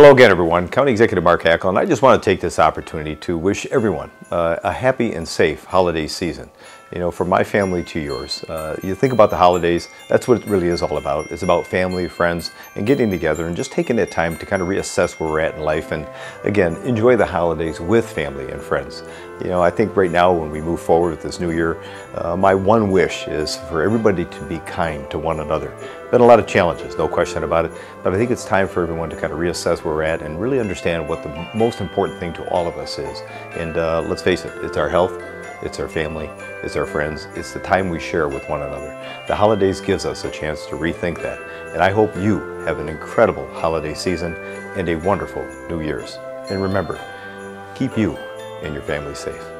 Hello again, everyone. County Executive Mark Hackel, and I just want to take this opportunity to wish everyone uh, a happy and safe holiday season. You know, from my family to yours. Uh, you think about the holidays, that's what it really is all about. It's about family, friends, and getting together and just taking that time to kind of reassess where we're at in life and, again, enjoy the holidays with family and friends. You know, I think right now when we move forward with this new year, uh, my one wish is for everybody to be kind to one another. Been a lot of challenges, no question about it, but I think it's time for everyone to kind of reassess where we're at and really understand what the most important thing to all of us is. And uh, let's face it, it's our health, it's our family, it's our friends, it's the time we share with one another. The holidays gives us a chance to rethink that, and I hope you have an incredible holiday season and a wonderful New Year's. And remember, keep you and your family safe.